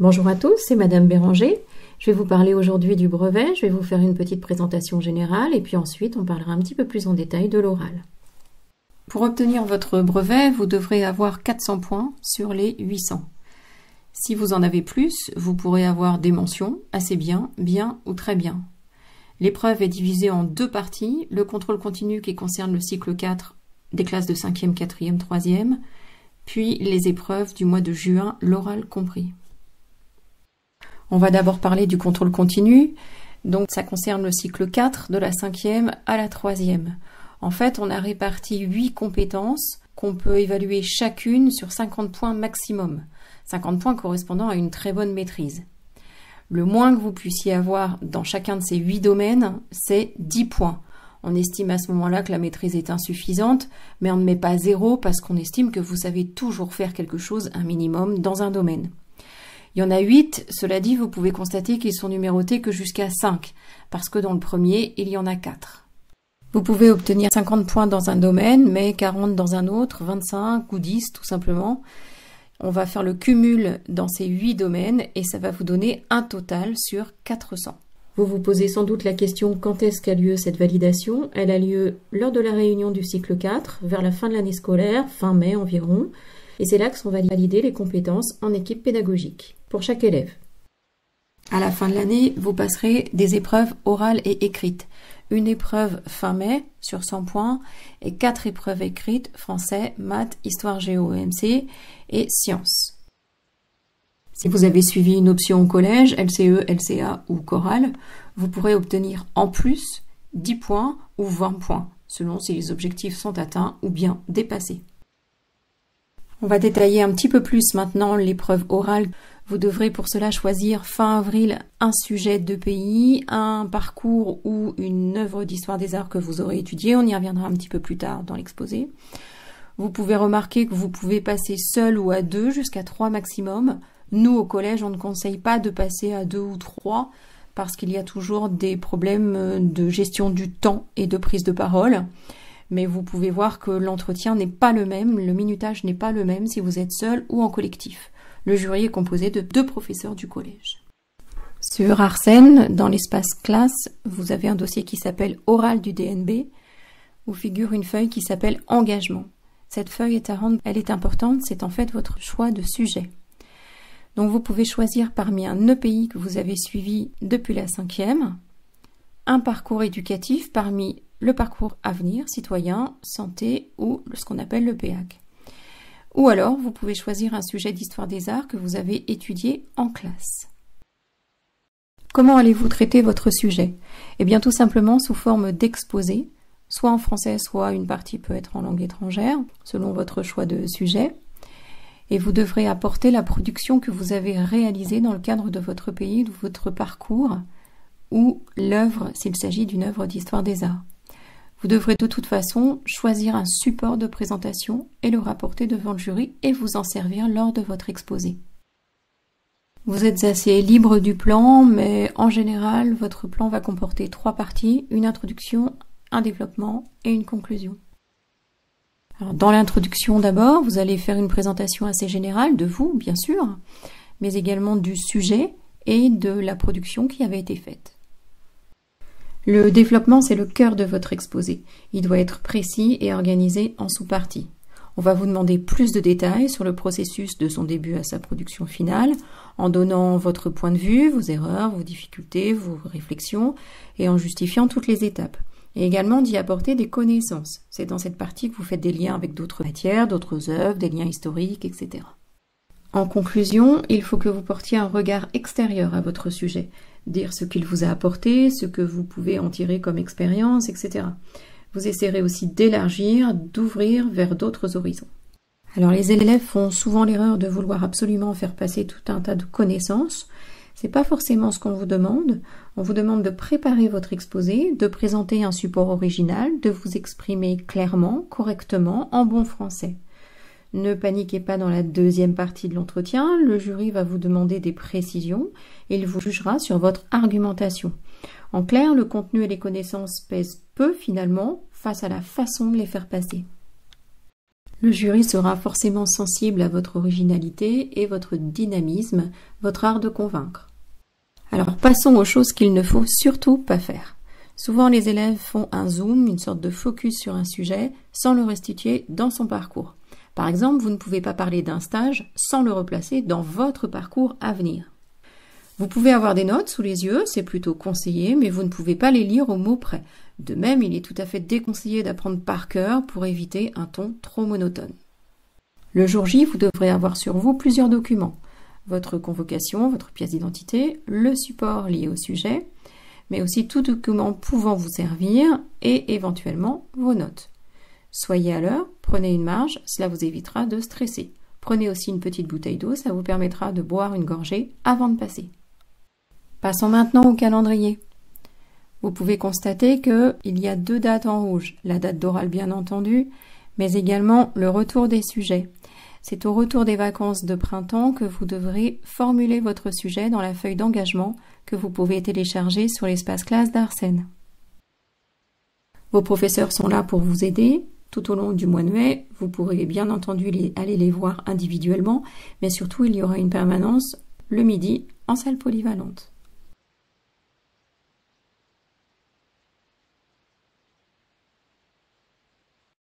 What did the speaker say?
Bonjour à tous, c'est Madame Béranger. Je vais vous parler aujourd'hui du brevet, je vais vous faire une petite présentation générale et puis ensuite on parlera un petit peu plus en détail de l'oral. Pour obtenir votre brevet, vous devrez avoir 400 points sur les 800. Si vous en avez plus, vous pourrez avoir des mentions, assez bien, bien ou très bien. L'épreuve est divisée en deux parties, le contrôle continu qui concerne le cycle 4 des classes de 5e, 4e, 3e, puis les épreuves du mois de juin, l'oral compris. On va d'abord parler du contrôle continu. Donc ça concerne le cycle 4 de la cinquième à la troisième. En fait, on a réparti 8 compétences qu'on peut évaluer chacune sur 50 points maximum. 50 points correspondant à une très bonne maîtrise. Le moins que vous puissiez avoir dans chacun de ces 8 domaines, c'est 10 points. On estime à ce moment-là que la maîtrise est insuffisante, mais on ne met pas zéro parce qu'on estime que vous savez toujours faire quelque chose, un minimum, dans un domaine. Il y en a 8, cela dit, vous pouvez constater qu'ils sont numérotés que jusqu'à 5, parce que dans le premier, il y en a 4. Vous pouvez obtenir 50 points dans un domaine, mais 40 dans un autre, 25 ou 10 tout simplement. On va faire le cumul dans ces 8 domaines et ça va vous donner un total sur 400. Vous vous posez sans doute la question quand est-ce qu'a lieu cette validation? Elle a lieu lors de la réunion du cycle 4, vers la fin de l'année scolaire, fin mai environ, et c'est là que sont validées les compétences en équipe pédagogique pour chaque élève. À la fin de l'année, vous passerez des épreuves orales et écrites. Une épreuve fin mai sur 100 points et quatre épreuves écrites français, maths, histoire géo EMC et sciences. Si vous avez suivi une option au collège, LCE, LCA ou chorale, vous pourrez obtenir en plus 10 points ou 20 points, selon si les objectifs sont atteints ou bien dépassés. On va détailler un petit peu plus maintenant l'épreuve orale. Vous devrez pour cela choisir fin avril un sujet de pays, un parcours ou une œuvre d'histoire des arts que vous aurez étudié. On y reviendra un petit peu plus tard dans l'exposé. Vous pouvez remarquer que vous pouvez passer seul ou à deux jusqu'à trois maximum. Nous, au collège, on ne conseille pas de passer à deux ou trois parce qu'il y a toujours des problèmes de gestion du temps et de prise de parole. Mais vous pouvez voir que l'entretien n'est pas le même, le minutage n'est pas le même si vous êtes seul ou en collectif. Le jury est composé de deux professeurs du collège. Sur Arsène, dans l'espace classe, vous avez un dossier qui s'appelle Oral du DNB, où figure une feuille qui s'appelle Engagement. Cette feuille est à rendre, elle est importante, c'est en fait votre choix de sujet. Donc vous pouvez choisir parmi un EPI que vous avez suivi depuis la cinquième, un parcours éducatif parmi le parcours avenir, citoyen, santé ou ce qu'on appelle le PEAC. Ou alors, vous pouvez choisir un sujet d'histoire des arts que vous avez étudié en classe. Comment allez-vous traiter votre sujet? Eh bien, tout simplement sous forme d'exposé, soit en français, soit une partie peut être en langue étrangère, selon votre choix de sujet. Et vous devrez apporter la production que vous avez réalisée dans le cadre de votre pays, de votre parcours, ou l'œuvre s'il s'agit d'une œuvre d'histoire des arts. Vous devrez de toute façon choisir un support de présentation et le rapporter devant le jury et vous en servir lors de votre exposé. Vous êtes assez libre du plan, mais en général, votre plan va comporter trois parties, une introduction, un développement et une conclusion. dans l'introduction d'abord, vous allez faire une présentation assez générale de vous, bien sûr, mais également du sujet et de la production qui avait été faite. Le développement, c'est le cœur de votre exposé. Il doit être précis et organisé en sous-parties. On va vous demander plus de détails sur le processus de son début à sa production finale, en donnant votre point de vue, vos erreurs, vos difficultés, vos réflexions, et en justifiant toutes les étapes. Et également d'y apporter des connaissances. C'est dans cette partie que vous faites des liens avec d'autres matières, d'autres œuvres, des liens historiques, etc. En conclusion, il faut que vous portiez un regard extérieur à votre sujet, dire ce qu'il vous a apporté, ce que vous pouvez en tirer comme expérience, etc. Vous essaierez aussi d'élargir, d'ouvrir vers d'autres horizons. Alors les élèves font souvent l'erreur de vouloir absolument faire passer tout un tas de connaissances. C'est pas forcément ce qu'on vous demande. On vous demande de préparer votre exposé, de présenter un support original, de vous exprimer clairement, correctement, en bon français. Ne paniquez pas dans la deuxième partie de l'entretien, le jury va vous demander des précisions et il vous jugera sur votre argumentation. En clair, le contenu et les connaissances pèsent peu finalement face à la façon de les faire passer. Le jury sera forcément sensible à votre originalité et votre dynamisme, votre art de convaincre. Alors passons aux choses qu'il ne faut surtout pas faire. Souvent les élèves font un zoom, une sorte de focus sur un sujet, sans le restituer dans son parcours. Par exemple, vous ne pouvez pas parler d'un stage sans le replacer dans votre parcours à venir. Vous pouvez avoir des notes sous les yeux, c'est plutôt conseillé, mais vous ne pouvez pas les lire au mot près. De même, il est tout à fait déconseillé d'apprendre par cœur pour éviter un ton trop monotone. Le jour J, vous devrez avoir sur vous plusieurs documents. Votre convocation, votre pièce d'identité, le support lié au sujet, mais aussi tout document pouvant vous servir et éventuellement vos notes. Soyez à l'heure, prenez une marge, cela vous évitera de stresser. Prenez aussi une petite bouteille d'eau, ça vous permettra de boire une gorgée avant de passer. Passons maintenant au calendrier. Vous pouvez constater qu'il y a deux dates en rouge, la date d'oral bien entendu, mais également le retour des sujets. C'est au retour des vacances de printemps que vous devrez formuler votre sujet dans la feuille d'engagement que vous pouvez télécharger sur l'espace classe d'Arsène. Vos professeurs sont là pour vous aider, tout au long du mois de mai, vous pourrez bien entendu aller les voir individuellement, mais surtout il y aura une permanence le midi en salle polyvalente.